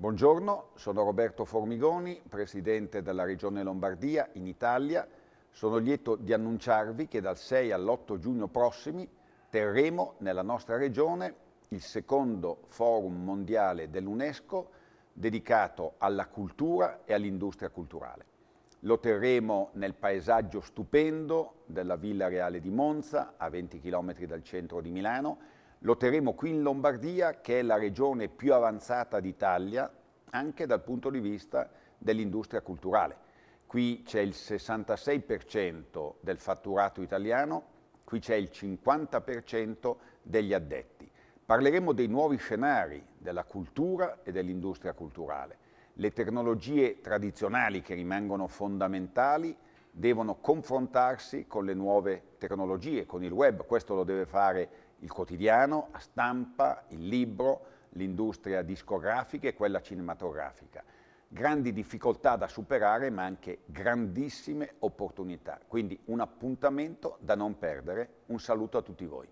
Buongiorno, sono Roberto Formigoni, Presidente della Regione Lombardia in Italia. Sono lieto di annunciarvi che dal 6 all'8 giugno prossimi terremo nella nostra regione il secondo forum mondiale dell'UNESCO dedicato alla cultura e all'industria culturale. Lo terremo nel paesaggio stupendo della Villa Reale di Monza, a 20 km dal centro di Milano, lo terremo qui in Lombardia, che è la regione più avanzata d'Italia, anche dal punto di vista dell'industria culturale. Qui c'è il 66% del fatturato italiano, qui c'è il 50% degli addetti. Parleremo dei nuovi scenari della cultura e dell'industria culturale. Le tecnologie tradizionali che rimangono fondamentali devono confrontarsi con le nuove tecnologie, con il web. Questo lo deve fare il quotidiano, a stampa, il libro, l'industria discografica e quella cinematografica. Grandi difficoltà da superare ma anche grandissime opportunità. Quindi un appuntamento da non perdere. Un saluto a tutti voi.